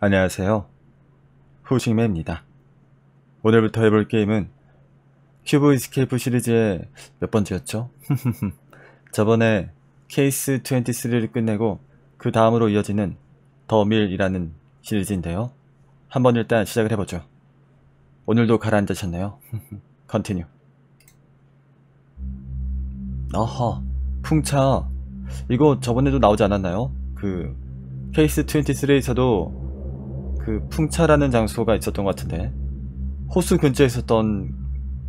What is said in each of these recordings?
안녕하세요. 후식맨입니다. 오늘부터 해볼 게임은 큐브 이스케이프 시리즈의 몇 번째였죠? 저번에 케이스 23를 끝내고 그 다음으로 이어지는 더 밀이라는 시리즈인데요. 한번 일단 시작을 해보죠. 오늘도 가라앉으셨네요. continue. 아하, 풍차. 이거 저번에도 나오지 않았나요? 그 케이스 23에서도 그 풍차라는 장소가 있었던 것 같은데. 호수 근처에 있었던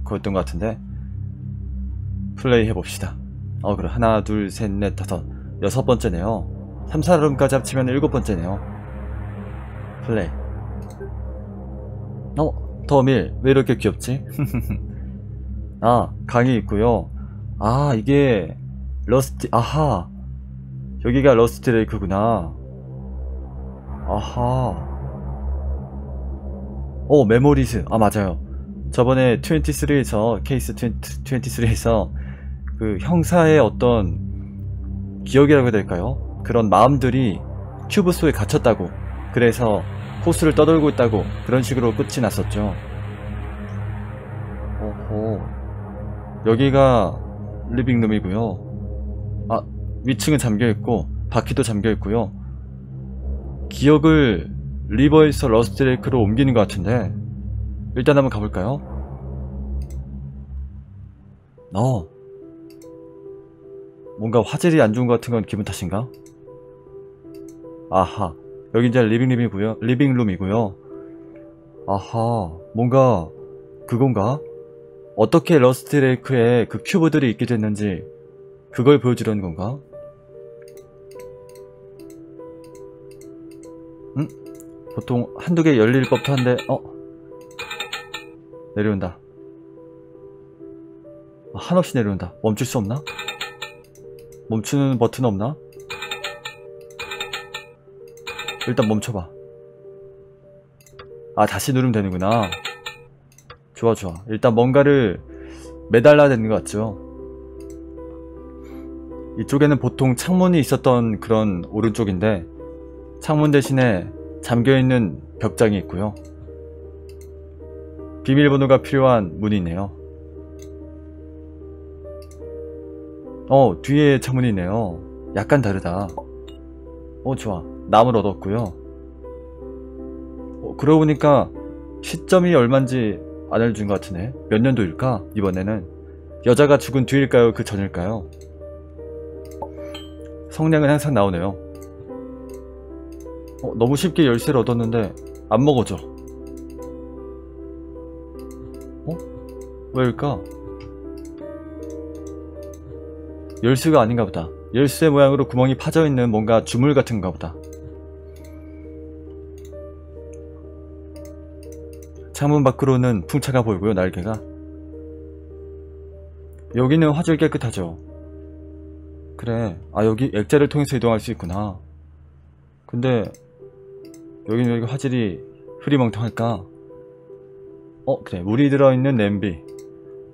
거였던 것 같은데. 플레이 해봅시다. 어 그래. 하나 둘 셋 넷 다섯. 여섯 번째네요. 3, 4름까지 합치면 일곱 번째네요. 플레이. 어? 더밀. 왜 이렇게 귀엽지? 아 강이 있고요. 아 이게 러스트 아하. 여기가 러스트 레이크구나. 아하 오 memories. 아 맞아요. 저번에 23에서 케이스 20, 23에서 그 형사의 어떤 기억이라고 해야 될까요? 그런 마음들이 큐브 속에 갇혔다고. 그래서 호수를 떠돌고 있다고. 그런 식으로 끝이 났었죠. 오호 여기가 living room이고요. 아 위층은 잠겨있고 바퀴도 잠겨있고요. 기억을 river에서 러스트 레이크로 옮기는 것 같은데 일단 한번 가볼까요? 어 뭔가 화질이 안 좋은 것 같은 건 기분 탓인가? 아하 여기 이제 리빙룸이고요 리빙룸이고요 아하 뭔가 그건가? 어떻게 러스트 레이크에 그 큐브들이 있게 됐는지 그걸 보여주려는 건가? 보통 한두 개 열릴 법도 한데 어? 내려온다 아, 한없이 내려온다 멈출 수 없나? 멈추는 버튼 없나? 일단 멈춰봐 아 다시 누르면 되는구나 좋아 좋아 일단 뭔가를 매달라야 되는 것 같죠 이쪽에는 보통 창문이 있었던 그런 오른쪽인데 창문 대신에 잠겨있는 벽장이 있고요. 비밀번호가 필요한 문이 있네요. 어 뒤에 창문이 있네요. 약간 다르다. 어 좋아. 나무를 얻었고요. 어, 그러고 보니까 시점이 얼만지 안 알려준 것 같으네 몇 년도일까? 이번에는. 여자가 죽은 뒤일까요? 그 전일까요? 성량은 항상 나오네요 어, 너무 쉽게 열쇠를 얻었는데 안 먹어져. 어? 왜일까? 열쇠가 아닌가 보다. 열쇠 모양으로 구멍이 파져있는 뭔가 주물 같은가 보다. 창문 밖으로는 풍차가 보이고요 날개가. 여기는 화질 깨끗하죠. 그래. 아 여기 액자를 통해서 이동할 수 있구나. 근데 여기는 왜 이렇게 화질이 흐리멍텅할까? 어 그래. 물이 들어있는 냄비.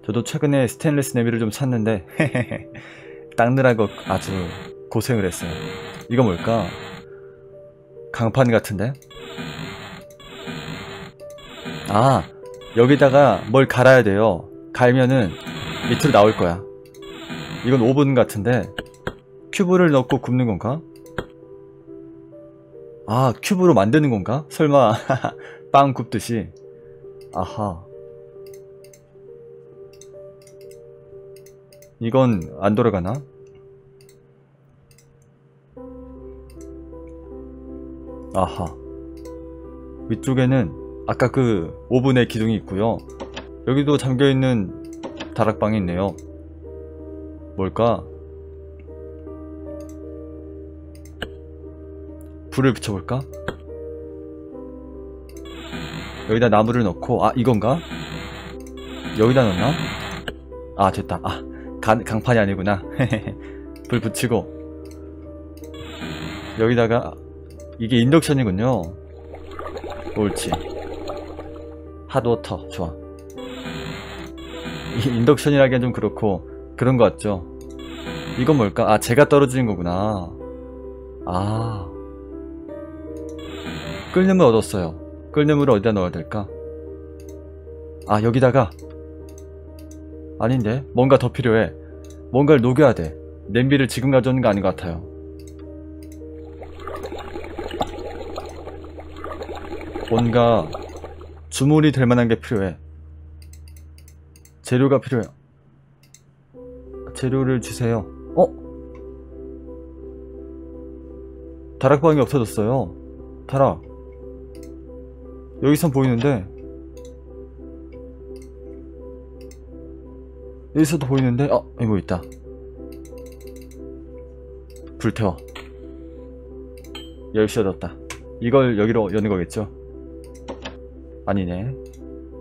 저도 최근에 스테인리스 냄비를 좀 샀는데 닦느라고 아주 고생을 했어요. 이거 뭘까? 강판 같은데? 아 여기다가 뭘 갈아야 돼요. 갈면은 밑으로 나올 거야. 이건 오븐 같은데 큐브를 넣고 굽는 건가? 아 큐브로 만드는 건가? 설마 빵 굽듯이 아하 이건 안 돌아가나? 아하 위쪽에는 아까 그 오븐의 기둥이 있고요 여기도 잠겨있는 다락방이 있네요 뭘까? 불을 붙여볼까? 여기다 나무를 넣고 아 이건가? 여기다 넣나? 아 됐다. 아 간, 강판이 아니구나. 불 붙이고. 여기다가 이게 인덕션이군요. 옳지. 핫워터. 좋아. 이 인덕션이라기엔 좀 그렇고 그런 것 같죠? 이건 뭘까? 아 제가 떨어지는 거구나. 아 끓는 물 얻었어요. 끓는 물을 어디다 넣어야 될까? 아, 여기다가. 아닌데? 뭔가 더 필요해. 뭔가를 녹여야 돼. 냄비를 지금 가져오는 거 아닌 것 같아요. 뭔가 주문이 될 만한 게 필요해. 재료가 필요해. 재료를 주세요. 어? 다락방이 없어졌어요. 다락. 여기선 보이는데. 여기서도 보이는데, 어, 뭐 있다. 불태워. 열시 얻었다. 이걸 여기로 여는 거겠죠? 아니네.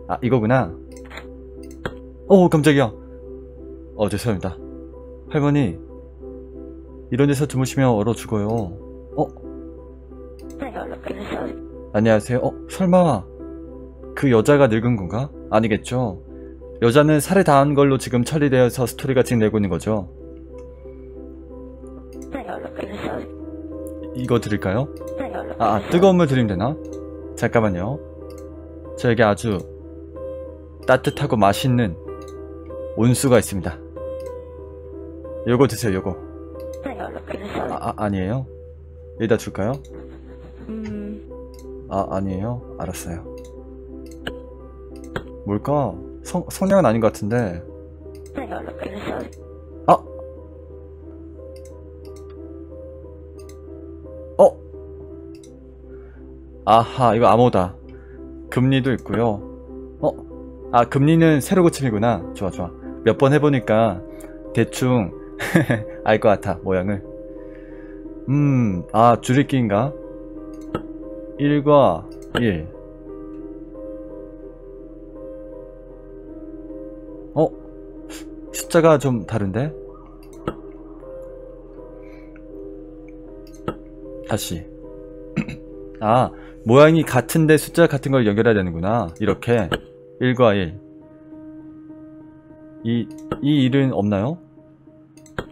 아, 이거구나. 어, 깜짝이야. 어, 죄송합니다. 할머니, 이런 데서 주무시면 얼어 죽어요. 안녕하세요. 어, 설마, 그 여자가 늙은 건가? 아니겠죠? 여자는 살해 당한 걸로 지금 처리되어서 스토리가 내고 있는 거죠. 이거 드릴까요? 아, 아, 뜨거운 물 드리면 되나? 잠깐만요. 저에게 아주 따뜻하고 맛있는 온수가 있습니다. 요거 드세요, 요거. 아, 아 아니에요? 여기다 줄까요? 아, 아니에요? 알았어요. 뭘까? 성, 성냥은 아닌 것 같은데. 아! 어? 아하, 이거 암호다. 금리도 있고요. 어? 아, 금리는 새로 고침이구나. 좋아, 좋아. 몇 번 해보니까 대충 알 것 같아, 모양을. 음, 아, 줄임기인가? 1과 1. 어? 숫자가 좀 다른데? 다시. 아, 모양이 같은데 숫자 같은 걸 연결해야 되는구나. 이렇게. 1과 1. 이, 이 1은 없나요?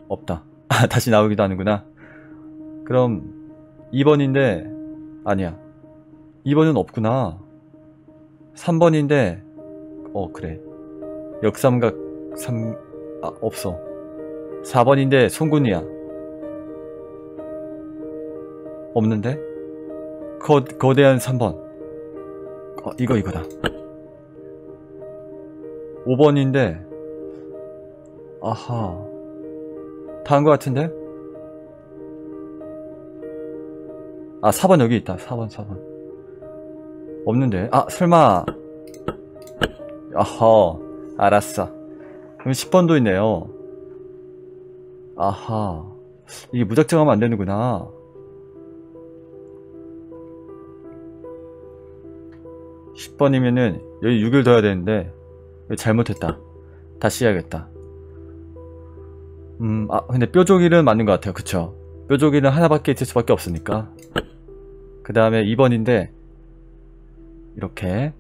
없다. 아, 다시 나오기도 하는구나. 그럼 2번인데 아니야. 2번은 없구나. 3번인데 어 그래. 역삼각 3... 아 없어. 4번인데 송군이야. 없는데? 거, 거대한 3번. 어, 이거 이거다. 5번인데 아하 다한 것 같은데? 아 4번 여기 있다 4번 4번 없는데? 아 설마. 아하 알았어. 그럼 10번도 있네요. 아하 이게 무작정 하면 안되는구나. (10번이면은) 여기 6을 둬야 되는데 잘못했다. 다시 해야겠다. 음, 아, 근데 뾰족이는 맞는 것 같아요. 그쵸? 뾰족이는 하나밖에 있을 수밖에 없으니까. 그 다음에 2번인데, 이렇게,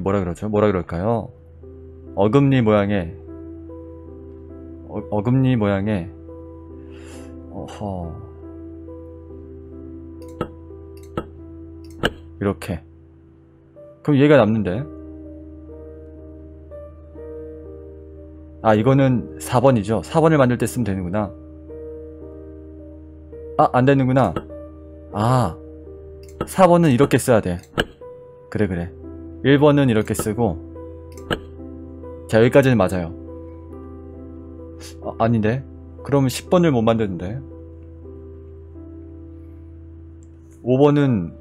뭐라 그러죠? 뭐라 그럴까요? 어금니 모양의, 어, 어금니 모양의, 어허. 이렇게. 그럼 얘가 남는데? 아 이거는 4번이죠 4번을 만들 때 쓰면 되는구나 아 안되는구나 아 4번은 이렇게 써야 돼 그래 그래. 1번은 이렇게 쓰고 자 여기까지는 맞아요. 아, 아닌데? 그러면 10번을 못 만드는데? 5번은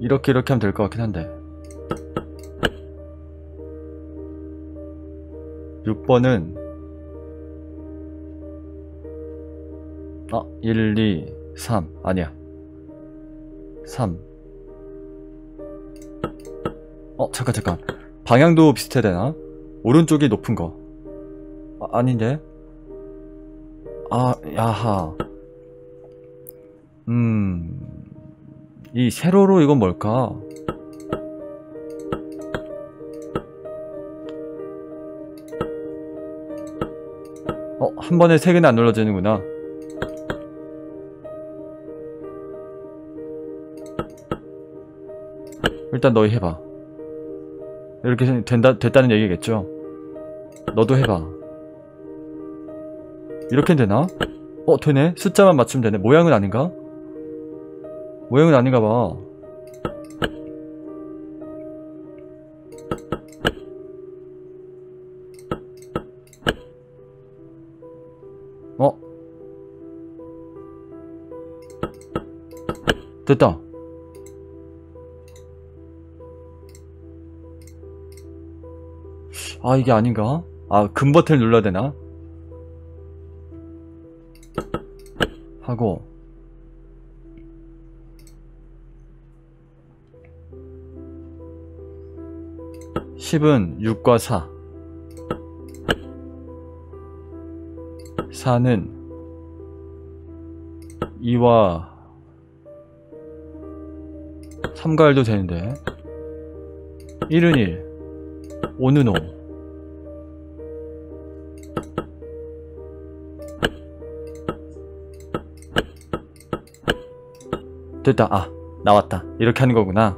이렇게 이렇게 하면 될 것 같긴 한데. 6번은 아 1, 2, 3 아니야. 3 어 잠깐 잠깐 방향도 비슷해야 되나? 오른쪽이 높은 거 아, 아닌데 아 야하 음 이 세로로 이건 뭘까? 어, 한 번에 세 개는 안 눌러지는구나. 일단 너희 해봐. 이렇게 된다, 됐다는 얘기겠죠? 너도 해봐. 이렇게 되나? 어, 되네? 숫자만 맞추면 되네. 모양은 아닌가? 모양은 아닌가 봐. 어? 됐다. 아, 이게 아닌가? 아, 금 버튼을 눌러야 되나? 하고 10은 6과 4 4는 2와 3가 1도 되는데 1은 1 5는 5 됐다. 아, 나왔다. 이렇게 하는 거구나.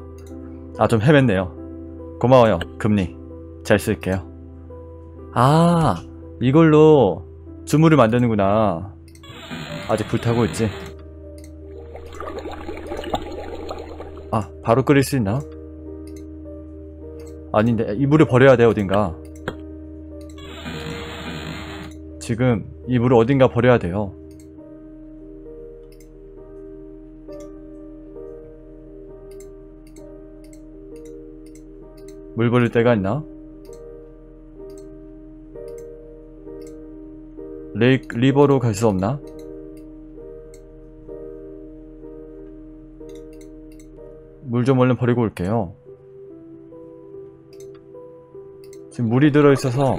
아, 좀 헤맸네요. 고마워요, 금리. 잘 쓸게요. 아, 이걸로 주물을 만드는구나. 아직 불타고 있지. 아, 바로 끓일 수 있나? 아닌데, 이 물을 버려야 돼, 어딘가. 지금 이 물을 어딘가 버려야 돼요. 물 버릴 데가 있나? 레이, 리버로 갈 수 없나? 물 좀 얼른 버리고 올게요. 지금 물이 들어있어서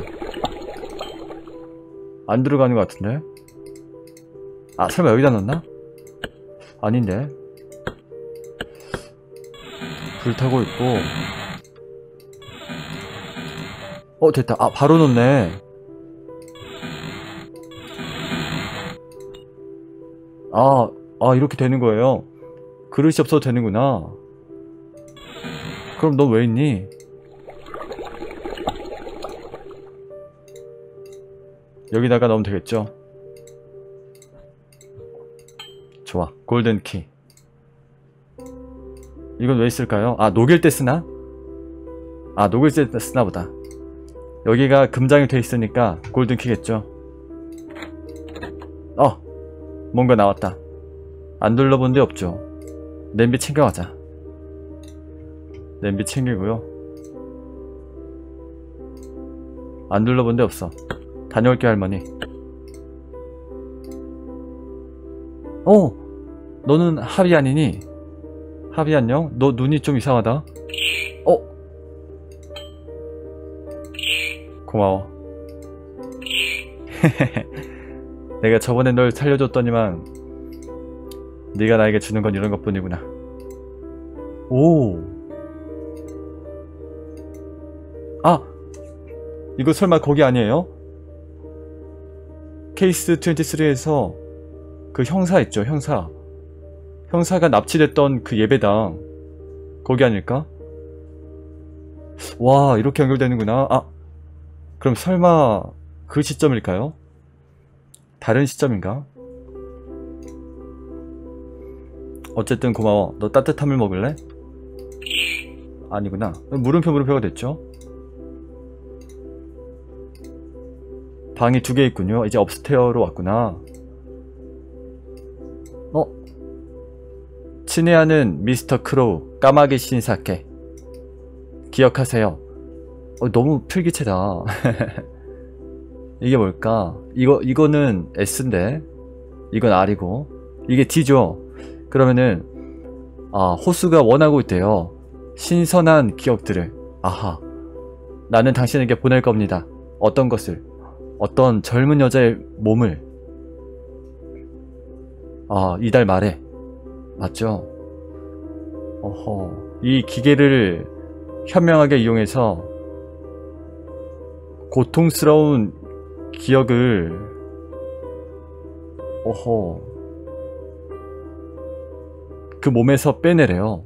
안 들어가는 것 같은데? 아 설마 여기다 넣나? 아닌데 불 타고 있고 어 됐다 아 바로 넣네 아, 아 이렇게 되는 거예요 그릇이 없어도 되는구나 그럼 너 왜 있니? 여기다가 넣으면 되겠죠? 좋아. 골든키 이건 왜 있을까요? 아 녹일 때 쓰나? 아 녹일 때 쓰나 보다. 여기가 금장이 돼 있으니까 골든키겠죠? 어 뭔가 나왔다. 안 둘러본 데 없죠? 냄비 챙겨가자. 냄비 챙기고요. 안 둘러본 데 없어 다녀올게 할머니 어 너는 합이 아니니? 합이 안녕? 너 눈이 좀 이상하다 어? 고마워 내가 저번에 널 살려줬더니만 네가 나에게 주는 건 이런 것뿐이구나 오 아! 이거 설마 거기 아니에요? 케이스 23에서 그 형사 있죠 형사 형사가 납치됐던 그 예배당 거기 아닐까? 와 이렇게 연결되는구나 아 그럼 설마 그 시점일까요? 다른 시점인가? 어쨌든 고마워 너 따뜻한 물 먹을래? 아니구나 물음표 물음표가 됐죠 방이 두 개 있군요. 이제 upstair로 왔구나. 어? 친애하는 미스터 크로우, 까마귀 신사께. 기억하세요. 어, 너무 필기체다. 이게 뭘까? 이거, 이거는 S인데, 이건 R이고, 이게 D죠? 그러면은, 아, 호수가 원하고 있대요. 신선한 기억들을. 아하. 나는 당신에게 보낼 겁니다. 어떤 것을? 어떤 젊은 여자의 몸을 아 이달 말에 맞죠? 어허 이 기계를 현명하게 이용해서 고통스러운 기억을 어허 그 몸에서 빼내래요.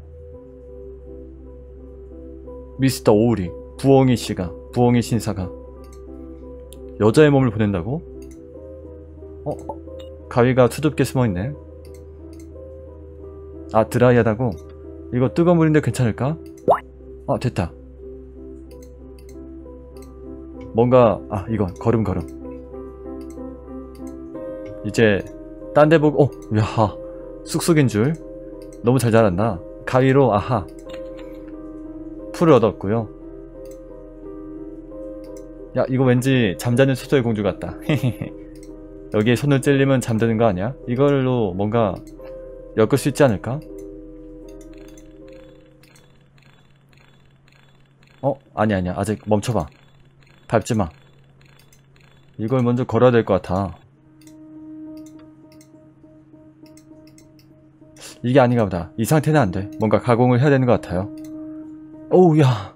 미스터 오우리, 부엉이 씨가, 부엉이 신사가 여자의 몸을 보낸다고? 어? 가위가 수줍게 숨어있네. 아, 드라이하다고? 이거 뜨거운 물인데 괜찮을까? 아, 됐다. 뭔가, 아, 이거, 걸음걸음. 이제, 딴 데 보고, 어, 야, 쑥쑥인 줄. 너무 잘 자랐나? 가위로, 아하. 풀을 얻었고요. 야, 이거 왠지 잠자는 수도의 공주 같다. 여기에 손을 찔리면 잠드는 거 아니야? 이걸로 뭔가 엮을 수 있지 않을까? 어? 아니 아니야. 아직 멈춰봐. 밟지마. 이걸 먼저 걸어야 될 것 같아. 이게 아닌가 보다. 이 상태는 안돼. 뭔가 가공을 해야 되는 것 같아요. 오우 야.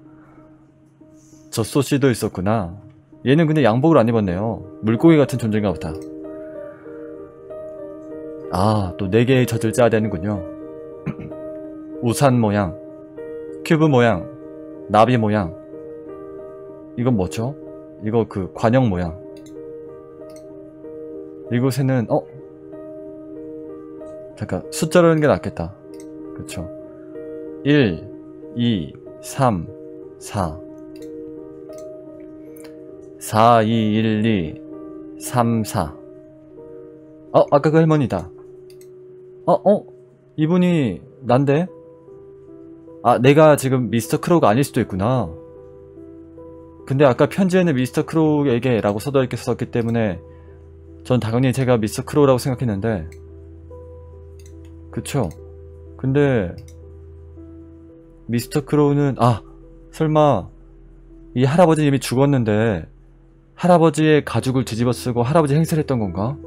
젖소씨도 있었구나 얘는 근데 양복을 안 입었네요 물고기 같은 존재인가 보다 아, 또 4개의 젖을 짜야 되는군요. 우산 모양, 큐브 모양, 나비 모양. 이건 뭐죠? 이거 그 관형 모양. 이곳에는, 어? 잠깐, 숫자로 하는 게 낫겠다. 그쵸. 1, 2, 3, 4. 4, 2, 1, 2, 3, 4. 어, 아까 그 할머니다. 어, 어? 이분이 난데? 아, 내가 지금 미스터 크로우가 아닐 수도 있구나. 근데 아까 편지에는 미스터 크로우에게 라고 써져 있었기 때문에 전 당연히 제가 미스터 크로우라고 생각했는데 그쵸? 근데 미스터 크로우는 아 설마 이 할아버지 이미 죽었는데 할아버지의 가죽을 뒤집어 쓰고 할아버지 행세를 했던 건가?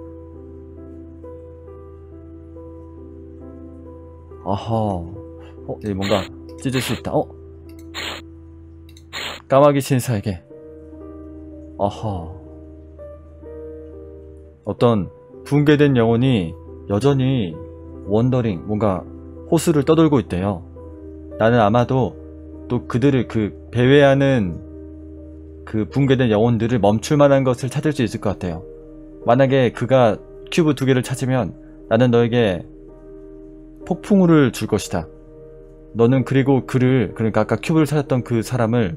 아하. 어, 여기 뭔가 찢을 수 있다. 어? 까마귀 신사에게. 아하. 어떤 붕괴된 영혼이 여전히 원더링, 뭔가 호수를 떠돌고 있대요. 나는 아마도 또 그들을 그 배회하는 그 붕괴된 영혼들을 멈출 만한 것을 찾을 수 있을 것 같아요. 만약에 그가 큐브 두 개를 찾으면 나는 너에게 폭풍우를 줄 것이다. 너는 그리고 그를 그러니까 아까 큐브를 찾았던 그 사람을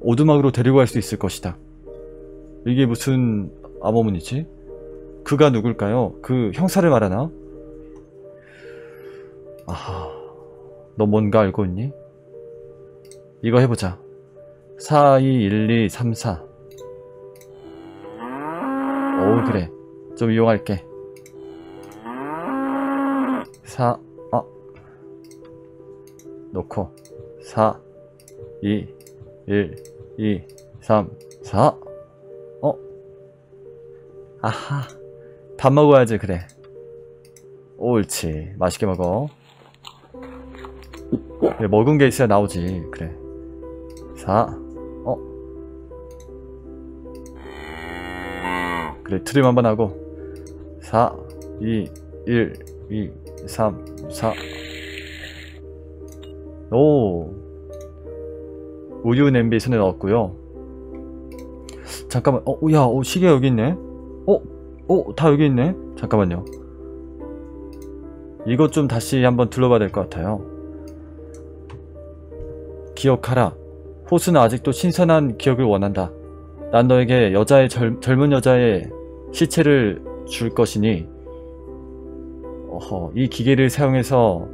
오두막으로 데리고 갈 수 있을 것이다. 이게 무슨 암호문이지? 그가 누굴까요? 그 형사를 말하나? 아하, 너 뭔가 알고 있니? 이거 해보자. 4, 2, 1, 2, 3, 4. 오, 그래. 좀 이용할게. 4, 어. 놓고 4, 2, 1, 2, 3, 4. 어? 아하. 밥 먹어야지, 그래. 옳지. 맛있게 먹어. 그래, 먹은 게 있어야 나오지. 그래. 4. 그래, 트림 한번 하고. 4, 2, 1, 2, 3, 4. 오. 우유 냄비 손에 넣었고요. 잠깐만. 어, 야, 어, 시계 여기 있네. 어, 어, 다 여기 있네. 잠깐만요. 이것 좀 다시 한번 둘러봐야 될 것 같아요. 기억하라. 호수는 아직도 신선한 기억을 원한다. 난 너에게 여자의 젊, 젊은 여자의 시체를 줄 것이니 어허, 이 기계를 사용해서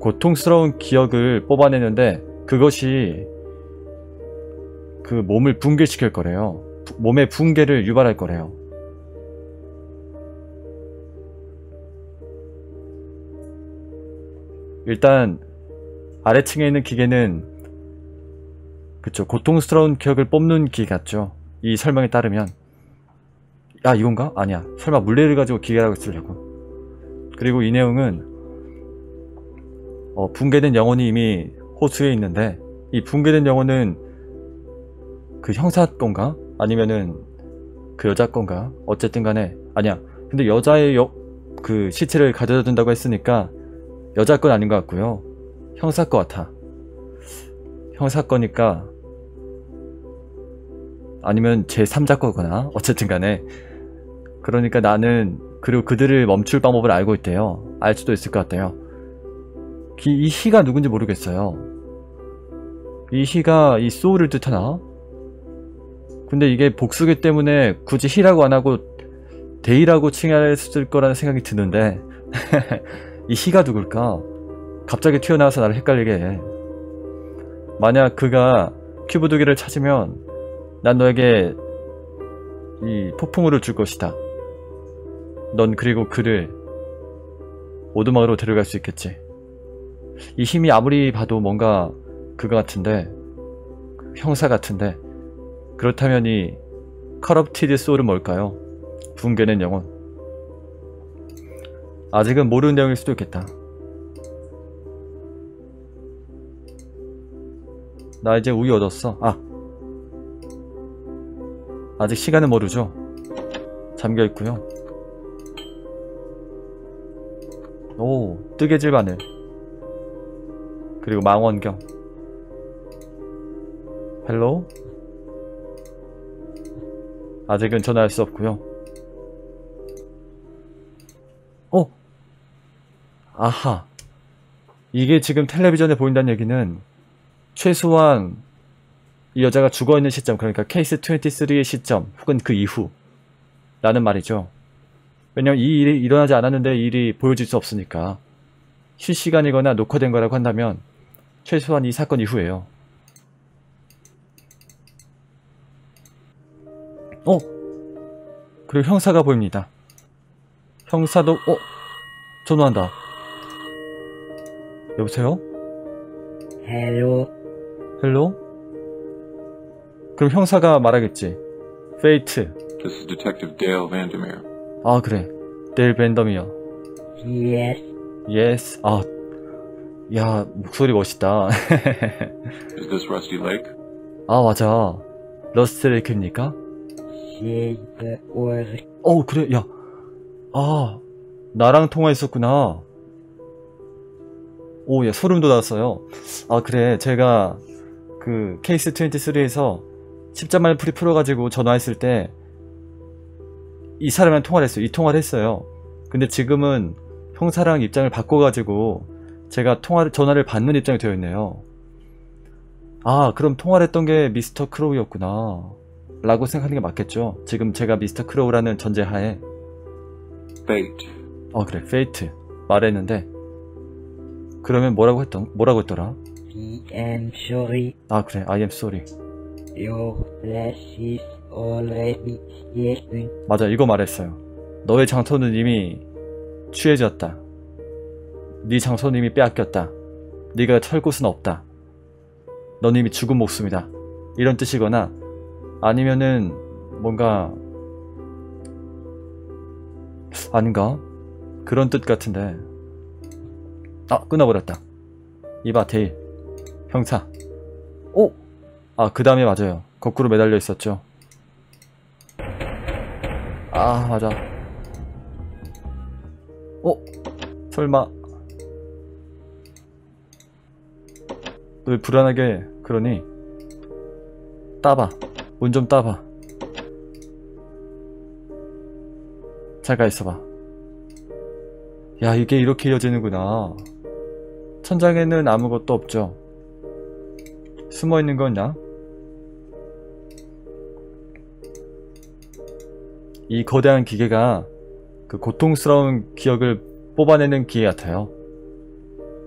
고통스러운 기억을 뽑아내는데 그것이 그 몸을 붕괴시킬 거래요. 부, 몸의 붕괴를 유발할 거래요. 일단 아래층에 있는 기계는 그쵸 고통스러운 기억을 뽑는 기계 같죠. 이 설명에 따르면 야 이건가? 아니야 설마 물레를 가지고 기계라고 쓰려고 그리고 이 내용은 어, 붕괴된 영혼이 이미 호수에 있는데 이 붕괴된 영혼은 그 형사 건가? 아니면은 그 여자 건가? 어쨌든 간에 아니야 근데 여자의 여, 그 시체를 가져다 준다고 했으니까 여자 건 아닌 것 같고요. 형사 거 같아. 형사 거니까 아니면 제 3자 거거나 어쨌든 간에 그러니까 나는 그리고 그들을 멈출 방법을 알고 있대요. 알 수도 있을 것 같아요. 기- 이 he가 누군지 모르겠어요. 이 he가 이 soul을 뜻하나? 근데 이게 복수기 때문에 굳이 he라고 안 하고 they라고 칭했을 거라는 생각이 드는데 이 he가 누굴까? 갑자기 튀어나와서 나를 헷갈리게 해. 만약 그가 큐브 두 개를 찾으면 난 너에게 이 폭풍우를 줄 것이다. 넌 그리고 그를 오두막으로 데려갈 수 있겠지. 이 him이 아무리 봐도 뭔가 그거 같은데 형사 같은데 그렇다면 이 corrupted soul은 뭘까요? 붕괴된 영혼. 아직은 모르는 내용일 수도 있겠다. 나 이제 우유 얻었어. 아. 아직 시간은 모르죠. 잠겨 있고요. 오, 뜨개질 바늘. 그리고 망원경. hello? 아직은 전화할 수 없고요. 어? 아하. 이게 지금 텔레비전에 보인다는 얘기는 최소한 이 여자가 죽어있는 시점, 그러니까 케이스 23의 시점, 혹은 그 이후 라는 말이죠. 왜냐면 이 일이 일어나지 않았는데 이 일이 보여질 수 없으니까 실시간이거나 녹화된 거라고 한다면 최소한 이 사건 이후에요. 어? 그리고 형사가 보입니다. 형사도 어? 전화한다. 여보세요? Hello, hello? 그럼 형사가 말하겠지. Fate. This is Detective Dale Vandermeer. 아 그래. Dale Vandermeer요. yes, yes. 아. 야, 목소리 멋있다. Is this Rusty Lake? 아, 맞아. 러스트 레이크입니까? worst. 어, 그래. 야. 아. 나랑 통화했었구나. 오, 야, 소름 돋았어요. 아, 그래. 제가 그 케이스 23에서 십자말 풀이 풀어가지고 전화했을 때 이 사람이랑 통화를 했어요. 이 통화를 했어요. 근데 지금은 형사랑 입장을 바꿔가지고 제가 통화를, 전화를 받는 입장이 되어 있네요. 아, 그럼 통화를 했던 게 미스터 크로우였구나. 라고 생각하는 게 맞겠죠. 지금 제가 미스터 크로우라는 전제하에. Fate. 어, 그래. Fate. 말했는데. 그러면 뭐라고 했던, 뭐라고 했더라? I am sorry, 아, 그래. I am sorry. 맞아. 이거 말했어요. 너의 장소는 이미 취해졌다. 네 장소는 이미 빼앗겼다. 네가 털 곳은 없다. 넌 이미 죽은 목숨이다. 이런 뜻이거나 아니면은 뭔가 아닌가? 그런 뜻 같은데 아 끊어버렸다 이봐 데일 형사 오! 아 그 다음에 맞아요. 거꾸로 매달려 있었죠. 아 맞아. 어? 설마. 왜 불안하게 그러니? 따봐. 문좀 따봐. 잠깐 있어봐. 야 이게 이렇게 이어지는구나. 천장에는 아무것도 없죠. 숨어있는 거냐? 이 거대한 기계가 그 고통스러운 기억을 뽑아내는 기계 같아요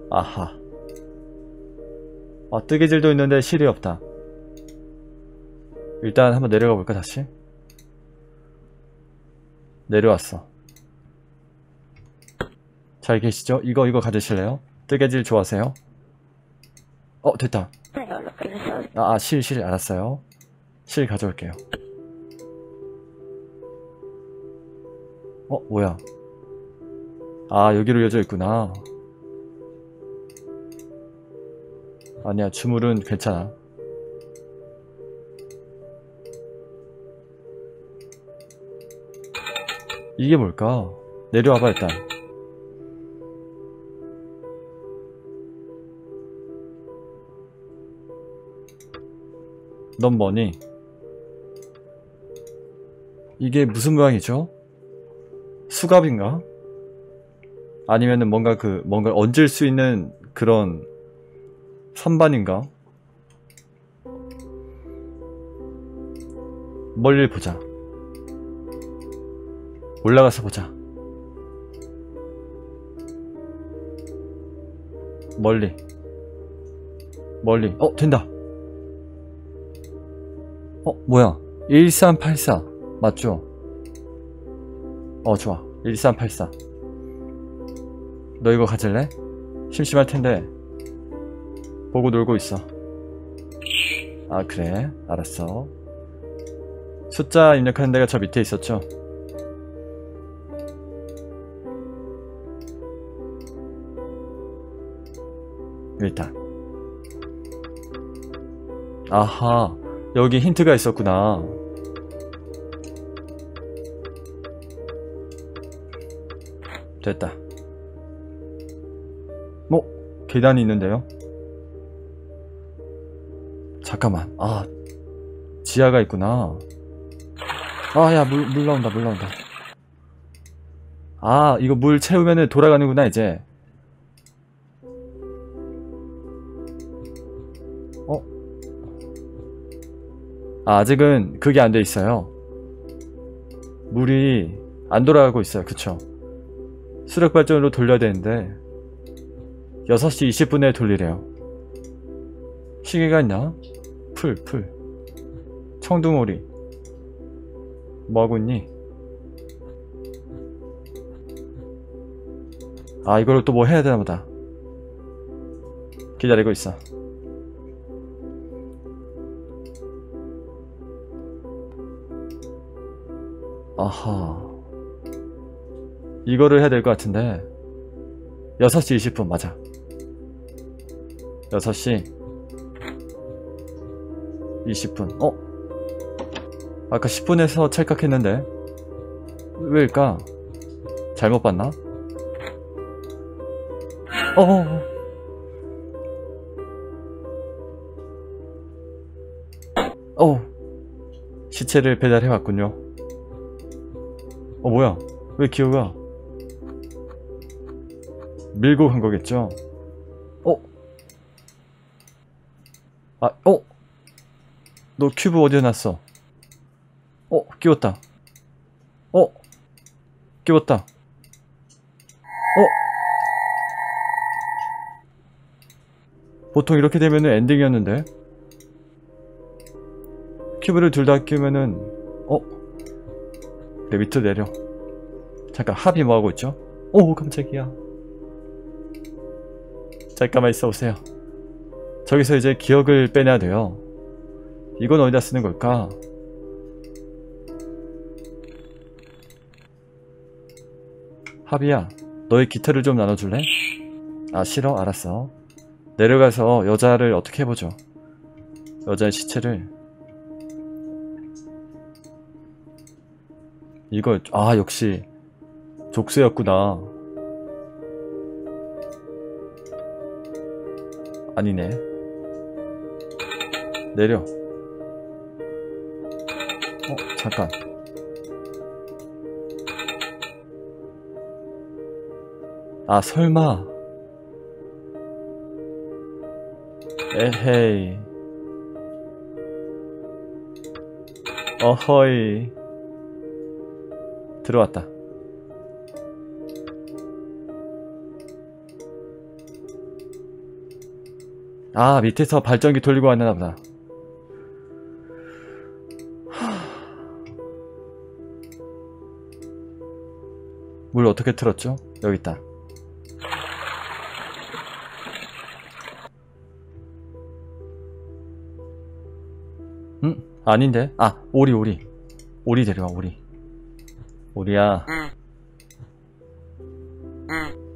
아하 아 뜨개질도 있는데 실이 없다 일단 한번 내려가 볼까 다시? 내려왔어 잘 계시죠? 이거 이거 가지실래요? 뜨개질 좋아하세요? 어 됐다 아, 아, 실, 실, 알았어요. 실 가져올게요. 어, 뭐야. 아, 여기로 이어져 있구나. 아니야, 주물은 괜찮아. 이게 뭘까? 내려와봐 일단 넌 뭐니? 이게 무슨 모양이죠? 수갑인가? 아니면은 뭔가 그 뭔가 얹을 수 있는 그런 선반인가? 멀리 보자. 올라가서 보자. 멀리. 멀리. 어, 된다. 어, 뭐야. 1384. 맞죠? 어, 좋아. 1384. 너 이거 가질래? 심심할 텐데. 보고 놀고 있어. 아, 그래. 알았어. 숫자 입력하는 데가 저 밑에 있었죠? 일단. 아하, 여기 힌트가 있었구나. 됐다. 뭐, 계단이 있는데요? 잠깐만, 아, 지하가 있구나. 아, 야, 물, 물 나온다, 물 나온다. 아, 이거 물 채우면은 돌아가는구나, 이제. 어? 아, 아직은 그게 안 돼 있어요. 물이 안 돌아가고 있어요. 그쵸? 수력 발전으로 돌려야 되는데 6시 20분에 돌리래요. 시계가 있나? 풀, 풀. 청둥오리. 있니? 아, 이걸 또 뭐 해야 되나 보다. 기다리고 있어. 아하. 이거를 해야 될 것 같은데. 6시 20분, 맞아. 6시 20분. 어? 아까 10분에서 찰칵했는데. 왜일까? 잘못 봤나? 어어어. 어. 시체를 배달해 왔군요. 어, 뭐야? 왜 기어가? 밀고 간 거겠죠? 어? 아, 어? 너 큐브 어디에 놨어? 어, 끼웠다. 어? 끼웠다. 어? 보통 이렇게 되면은 엔딩이었는데? 큐브를 둘 다 끼우면은, 어? 내 밑으로 내려. 잠깐, 합이 뭐하고 있죠? 오, 깜짝이야. 잠깐만 있어 보세요. 저기서 이제 기억을 빼내야 돼요. 이건 어디다 쓰는 걸까? 하비야, 너의 기타를 좀 나눠줄래? 아, 싫어? 알았어. 내려가서 여자를 어떻게 해보죠. 여자의 시체를. 이거, 아, 역시, 족쇄였구나. 아니네. 내려. 어, 잠깐. 아, 설마. 에헤이. 어허이. 들어왔다. 아, 밑에서 발전기 돌리고 왔나 보다. 물 어떻게 틀었죠? 여기 있다. 응? 아닌데? 아, 오리, 오리. 오리 데려와, 오리. 오리야.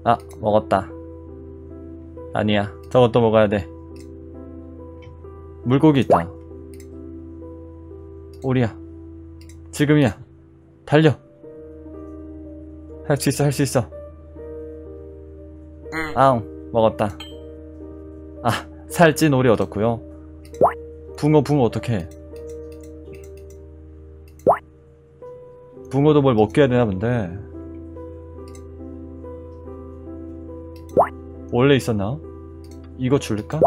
아, 먹었다. 아니야. 저것도 먹어야 돼. 물고기 있다. 오리야. 지금이야. 달려. 할 수 있어 할 수 있어 아웅 먹었다 아 살찐 오리 얻었고요 붕어 붕어 어떡해 붕어도 뭘 먹게 해야 되나 본데 원래 있었나? 이거 줄까?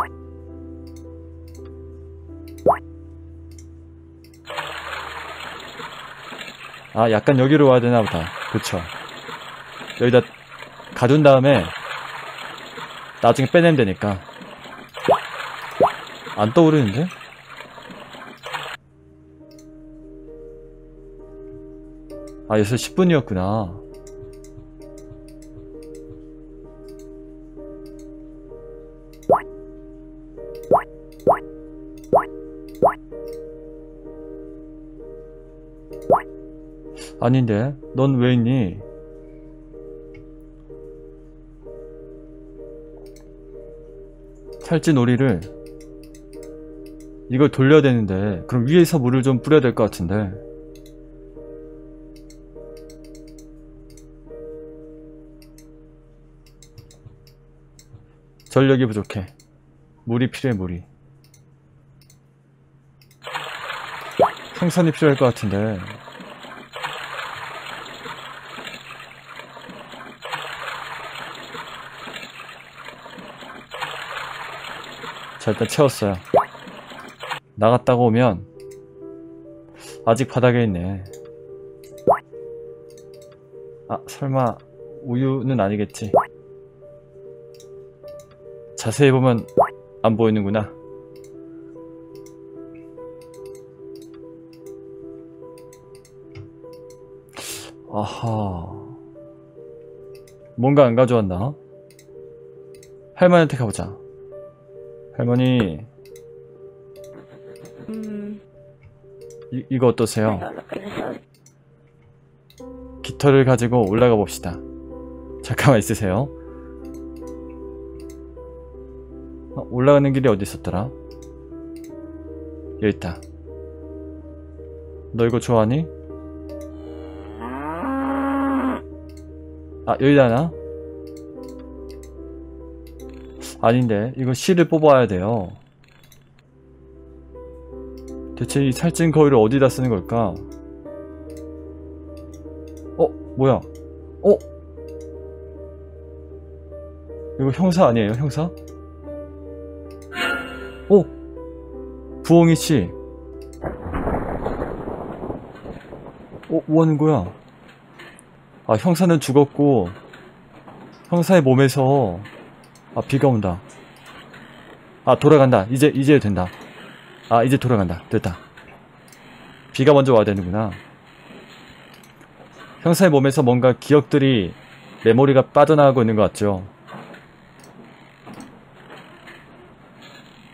아 약간 여기로 와야 되나 보다. 그쵸. 여기다 가둔 다음에 나중에 빼내면 되니까. 안 떠오르는데? 아 여기서 10분이었구나 아닌데 넌 왜 있니? 오리를 이걸 돌려야 되는데 그럼 위에서 물을 좀 뿌려야 될 것 같은데. 전력이 부족해. 물이 필요해 물이. 생선이 필요할 것 같은데 자 일단 채웠어요. 나갔다가 오면 아직 바닥에 있네. 아 설마 우유는 아니겠지? 자세히 보면 안 보이는구나. 아하. 뭔가 안 가져왔나? 할머니한테 가보자 할머니 음, 이, 이거 어떠세요? 깃털을 가지고 올라가 봅시다. 잠깐만 있으세요. 어, 올라가는 길이 어디 있었더라? 여기 있다. 너 이거 좋아하니? 아 여기다 나? 아닌데 이거 실을 뽑아야 돼요. 대체 이 살찐 거위를 어디다 쓰는 걸까? 어? 뭐야? 어? 이거 형사 아니에요? 형사? 어? 부엉이 씨. 어, 뭐 하는 거야? 아, 형사는 죽었고, 형사의 몸에서, 아, 비가 온다. 아, 돌아간다. 이제, 이제 된다. 아, 이제 돌아간다. 됐다. 비가 먼저 와야 되는구나. 형사의 몸에서 뭔가 기억들이 메모리가 빠져나가고 있는 것 같죠?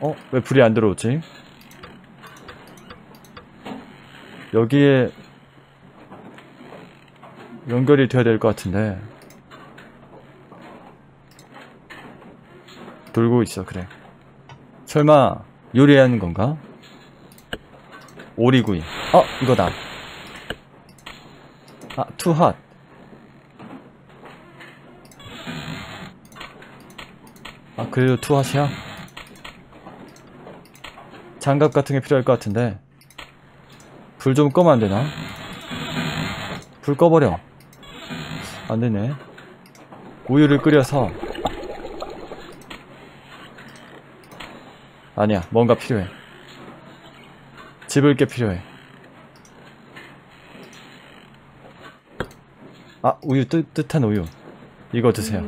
어? 왜 불이 안 들어오지? 여기에 연결이 돼야 될 것 같은데 돌고 있어 그래. 설마 요리하는 건가? 오리구이. 어 이거다. 아 투핫 아 그래도 투핫이야? 장갑 같은 게 필요할 것 같은데. 불 좀 꺼면 안 되나? 불 꺼버려. 안 되네. 우유를 끓여서 아니야 뭔가 필요해. 집을 게 필요해. 아 우유 뜨, 뜻한 우유. 이거 드세요.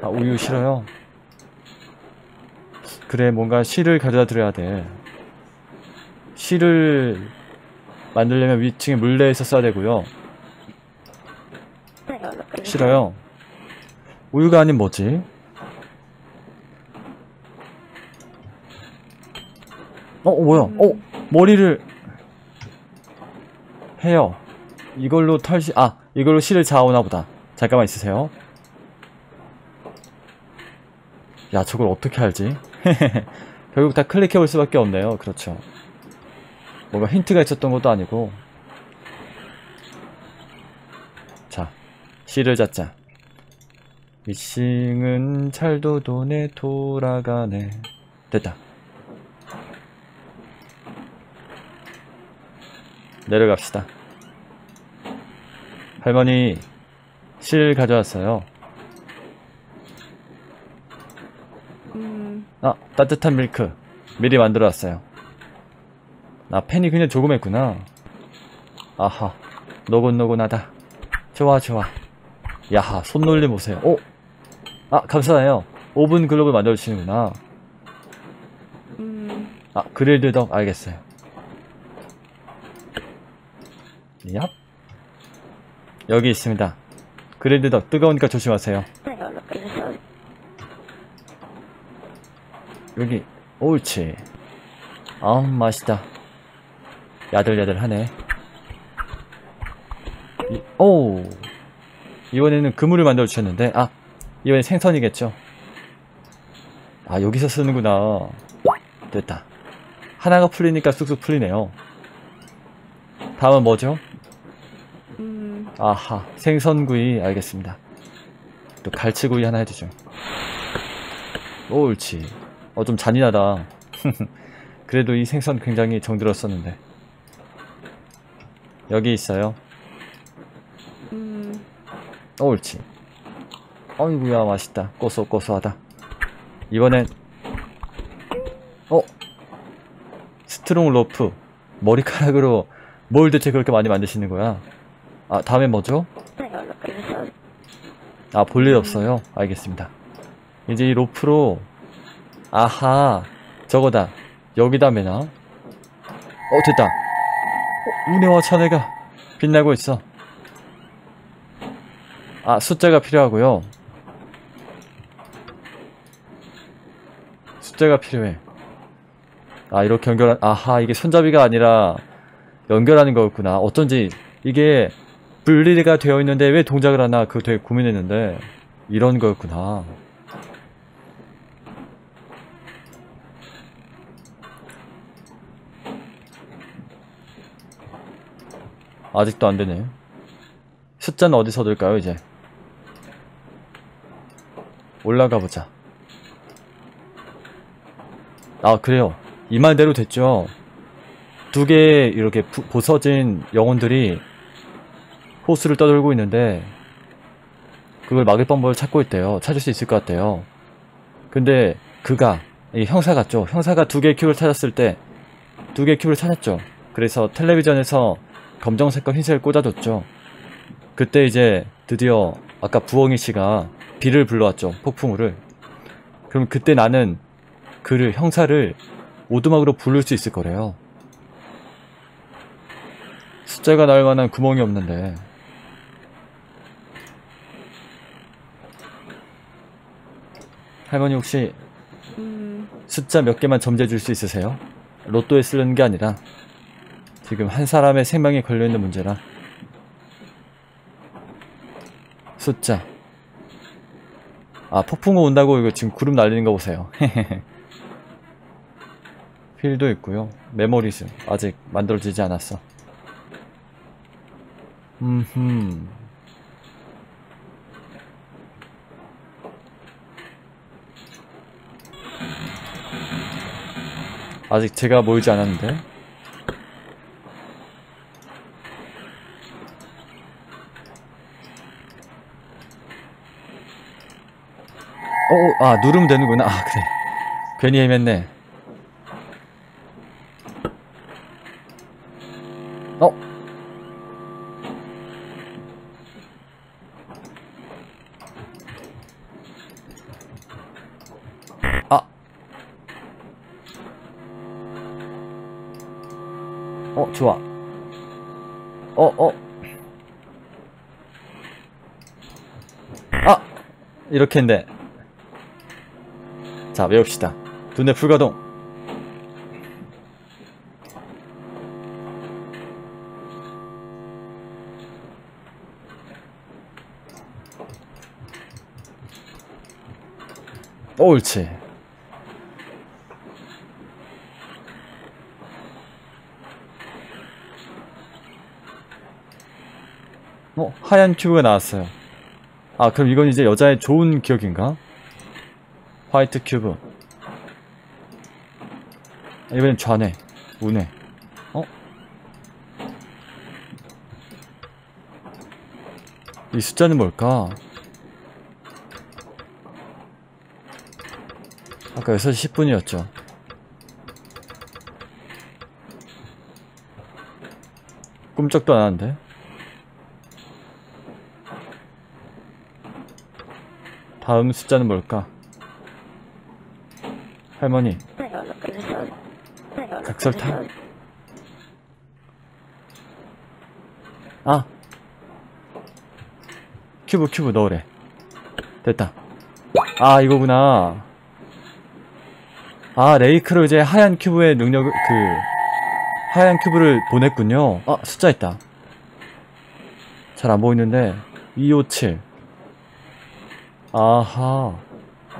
아 우유 싫어요? 그래 뭔가 실을 가져다 드려야 돼. 실을 만들려면 위층에 물레에서 써야 되고요. 싫어요? 우유가 아닌 뭐지 어 뭐야? 어 머리를 해요. 이걸로 털시 아 이걸로 실을 자오나 보다. 잠깐만 있으세요. 야 저걸 어떻게 알지? 결국 다 클릭해 볼 수밖에 없네요. 그렇죠. 뭔가 힌트가 있었던 것도 아니고. 자 C를 잡자. 미싱은 잘도 돈에 돌아가네. 됐다. 내려갑시다. 할머니, 실 가져왔어요. 아, 따뜻한 밀크. 미리 만들어 왔어요. 아, 팬이 그냥 조금 했구나. 아하, 노곤노곤하다. 좋아, 좋아. 야하, 손놀림 보세요. 오! 아, 감사해요. 오븐 글로브 만들어주시는구나. 아, 그릴드 덕, 알겠어요. 얍. 여기 있습니다. 그릴드 덕, 뜨거우니까 조심하세요. 여기, 옳지. 아, 맛있다. 야들야들하네. 이- 오! 이번에는 그물을 만들어 주셨는데, 아, 이번엔 생선이겠죠. 아, 여기서 쓰는구나. 됐다. 하나가 풀리니까 쑥쑥 풀리네요. 다음은 뭐죠? 아하, 생선구이, 알겠습니다. 또 갈치구이 하나 해주죠. 옳지. 어, 좀 잔인하다. 그래도 이 생선 굉장히 정들었었는데. 여기 있어요. 어, 옳지. 어이구야, 맛있다. 고소고소하다. 이번엔, 어? strong rope. 머리카락으로 뭘 대체 그렇게 많이 만드시는 거야? 아, 다음엔 뭐죠? 아, 볼일 없어요. 알겠습니다. 이제 이 로프로, 아하, 저거다. 여기다 매나? 어, 됐다. 어, 운해와 천해가 빛나고 있어. 아, 숫자가 필요하고요. 숫자가 필요해. 아, 이렇게 연결한, 아하, 이게 손잡이가 아니라 연결하는 거였구나. 어쩐지 이게 분리가 되어 있는데 왜 동작을 하나 그거 되게 고민했는데 이런 거였구나. 아직도 안 되네. 숫자는 어디서 얻을까요, 이제? 올라가 보자. 아, 그래요. 이 말대로 됐죠. 두 개 이렇게 부- 부서진 영혼들이 호수를 떠돌고 있는데 그걸 막을 방법을 찾고 있대요. 찾을 수 있을 것 같대요. 근데 그가 이 형사 같죠. 형사가 두 개의 큐브를 찾았을 때 두 개의 큐브를 찾았죠. 그래서 텔레비전에서 검정색과 흰색을 꽂아줬죠. 그때 이제 드디어 아까 부엉이 씨가 비를 불러왔죠. 폭풍우를. 그럼 그때 나는 그를 형사를 오두막으로 부를 수 있을 거래요. 숫자가 날 만한 구멍이 없는데. 할머니 혹시 숫자 몇 개만 점재해 줄 수 있으세요? 로또에 쓰는 게 아니라 지금 한 사람의 생명이 걸려 있는 문제라. 숫자. 아, 폭풍우 온다고 이거 지금 구름 날리는 거 보세요. 필도 있고요. memories 아직 만들어지지 않았어. 음흠. 아직 제가 모이지 않았는데. 어, 아, 누르면 되는구나. 아, 그래. 괜히 헤맸네. 어? 아. 어, 좋아. 어, 어. 아! 이렇게 했네. 자, 외웁시다. 두뇌 불가동. 옳지. 어, 하얀 큐브가 나왔어요. 아 그럼 이건 이제 여자의 좋은 기억인가? white cube 아, 이번엔 좌뇌 우뇌 어? 이 숫자는 뭘까? 아까 6시 10분이었죠 꿈쩍도 안 하는데 다음 숫자는 뭘까? 할머니. 각설탕? 아! 큐브 큐브 넣으래. 됐다. 아 이거구나. 아 lake로 이제 하얀 큐브의 능력을 그 하얀 큐브를 보냈군요. 아 숫자 있다. 잘 안 보이는데 257 아하.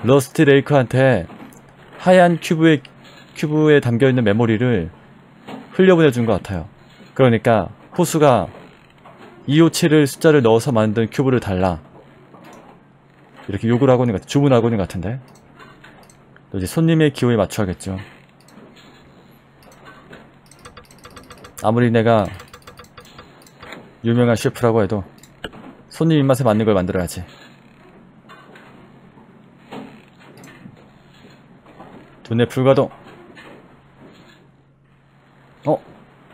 Rusty Lake한테 하얀 큐브에 큐브에 담겨있는 메모리를 흘려보내준 것 같아요. 그러니까 호수가 257을 숫자를 넣어서 만든 큐브를 달라. 이렇게 요구를 하고 있는 것 같아 주문하고 있는 것 같은데. 또 이제 손님의 기호에 맞춰야겠죠. 아무리 내가 유명한 셰프라고 해도 손님 입맛에 맞는 걸 만들어야지 두뇌 불가동 어?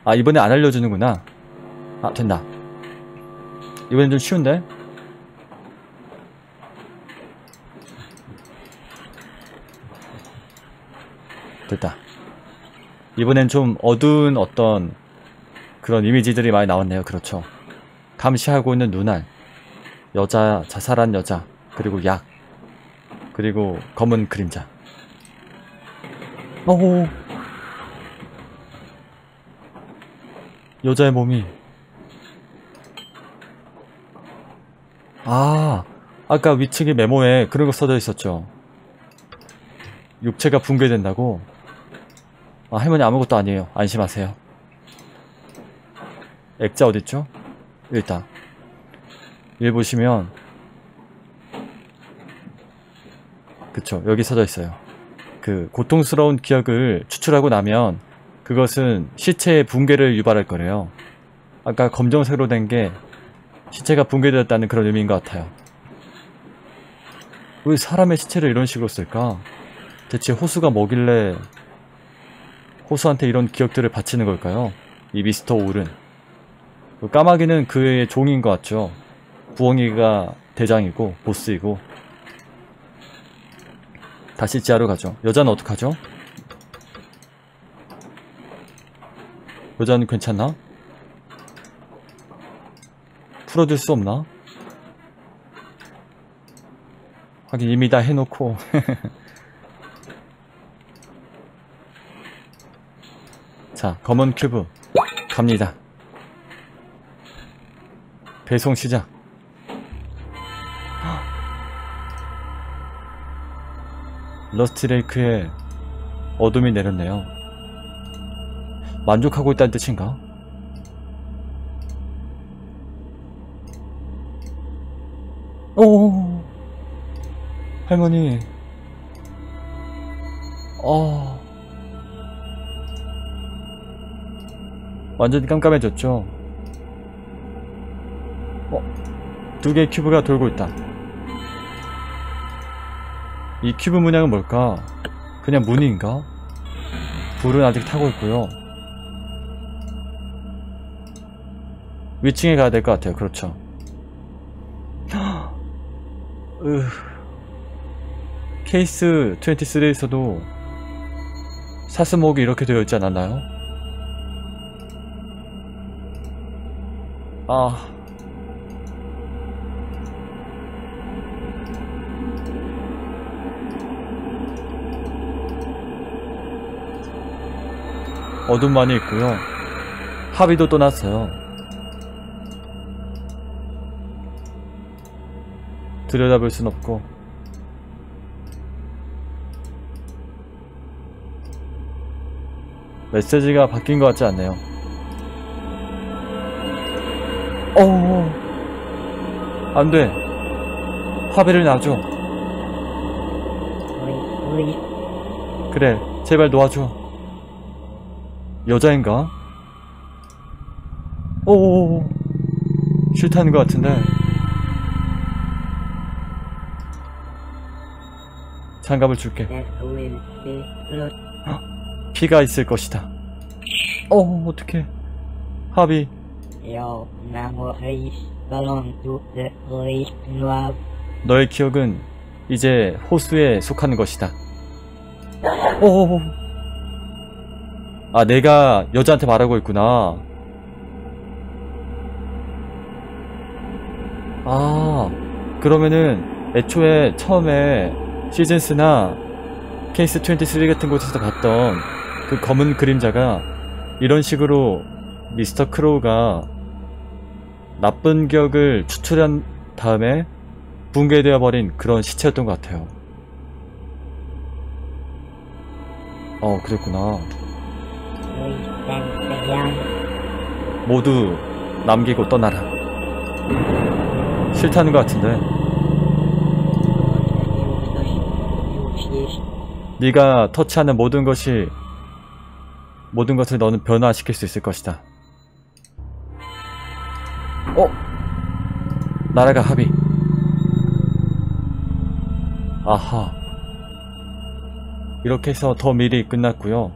아 이번에 안 알려주는구나. 아 된다. 이번엔 좀 쉬운데? 됐다. 이번엔 좀 어두운 어떤 그런 이미지들이 많이 나왔네요. 그렇죠. 감시하고 있는 눈알. 여자 자살한 여자. 그리고 약. 그리고 검은 그림자 오 여자의 몸이. 아 아까 위층의 메모에 그런 거 써져 있었죠. 육체가 붕괴된다고? 아 할머니 아무것도 아니에요. 안심하세요. 액자 어딨죠? 일단 일 보시면. 그쵸 여기 써져 있어요 그 고통스러운 기억을 추출하고 나면 그것은 시체의 붕괴를 유발할 거래요. 아까 검정색으로 된 게 시체가 붕괴되었다는 그런 의미인 것 같아요. 왜 사람의 시체를 이런 식으로 쓸까? 대체 호수가 뭐길래 호수한테 이런 기억들을 바치는 걸까요? 이 미스터 올은 그 까마귀는 그의 종인 것 같죠. 부엉이가 대장이고 보스이고 다시 지하로 가죠 여자는 어떡하죠? 여자는 괜찮나? 풀어줄 수 없나? 하긴 이미 다 해놓고 자 검은 큐브 갑니다 배송 시작 Rusty Lake에 어둠이 내렸네요. 만족하고 있다는 뜻인가? 오 할머니. 어 완전히 깜깜해졌죠? 어? 두 개의 큐브가 돌고 있다 이 큐브 문양은 뭘까? 그냥 문인가? 불은 아직 타고 있고요 위층에 가야 될 것 같아요 그렇죠 으... 케이스 23에서도 사스목이 이렇게 되어 있지 않았나요? 아... 어둠 많이 있고요. 합의도 떠났어요. 들여다볼 순 없고. 메시지가 바뀐 것 같지 않네요. 어 안 돼. 화배를 놔줘. Please, 그래, 제발 놓아줘. 여자인가? 오, 싫다는 것 같은데. 장갑을 줄게. be good. 피가 있을 것이다. 어, 어떡해. 합이, now. 너의 기억은 이제 호수에 속하는 것이다. 오, 아, 내가 여자한테 말하고 있구나. 아, 그러면은 애초에 처음에 시즌스나 케이스 23 같은 곳에서 봤던 그 검은 그림자가 이런 식으로 미스터 크로우가 나쁜 기억을 추출한 다음에 붕괴되어 버린 그런 시체였던 것 같아요. 어, 그랬구나. 모두 남기고 떠나라. 싫다는 것 같은데. 네가 터치하는 모든 것이 모든 것을 너는 변화시킬 수 있을 것이다. 어? 나라가 합의. 아하. 이렇게 해서 더 미리 끝났고요.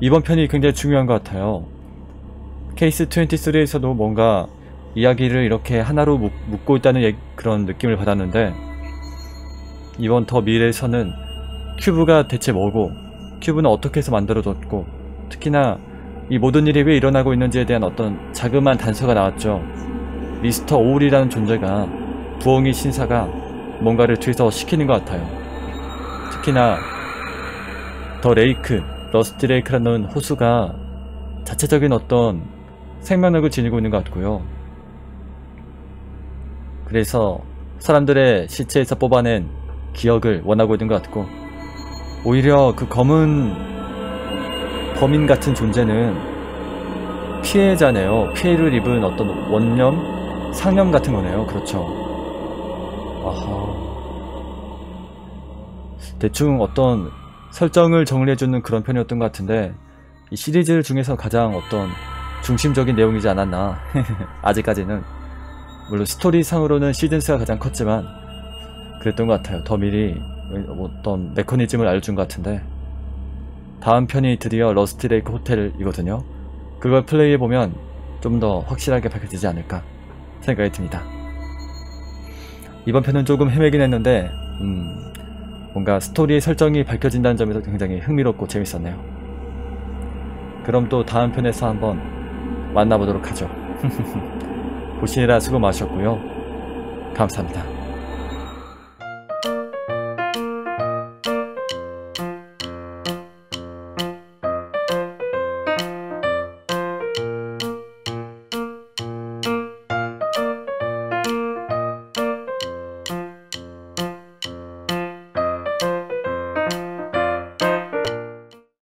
이번 편이 굉장히 중요한 것 같아요. 케이스 23에서도 뭔가 이야기를 이렇게 하나로 묶, 묶고 있다는 얘- 그런 느낌을 받았는데 이번 더 미래에서는 큐브가 대체 뭐고 큐브는 어떻게 해서 만들어졌고 특히나 이 모든 일이 왜 일어나고 있는지에 대한 어떤 자그마한 단서가 나왔죠. Mr. Owl이라는 존재가 부엉이 신사가 뭔가를 뒤에서 시키는 것 같아요. 특히나 the lake, Rusty Lake라는 호수가 자체적인 어떤 생명력을 지니고 있는 것 같고요. 그래서 사람들의 시체에서 뽑아낸 기억을 원하고 있는 것 같고 오히려 그 검은 범인 같은 존재는 피해자네요. 피해를 입은 어떤 원념, 상념 같은 거네요. 그렇죠. 아하. 대충 어떤 설정을 정리해주는 그런 편이었던 것 같은데 이 시리즈 중에서 가장 어떤 중심적인 내용이지 않았나. 아직까지는. 물론 스토리상으로는 Seasons가 가장 컸지만 그랬던 것 같아요. The Mill이 어떤 메커니즘을 알려준 것 같은데. 다음 편이 드디어 Rusty Lake Hotel이거든요. 그걸 플레이해보면 좀 더 확실하게 밝혀지지 않을까 생각이 듭니다. 이번 편은 조금 헤매긴 했는데 음, 뭔가 스토리의 설정이 밝혀진다는 점에서 굉장히 흥미롭고 재밌었네요. 그럼 또 다음 편에서 한번 만나보도록 하죠. 보시느라 수고 많으셨고요. 감사합니다.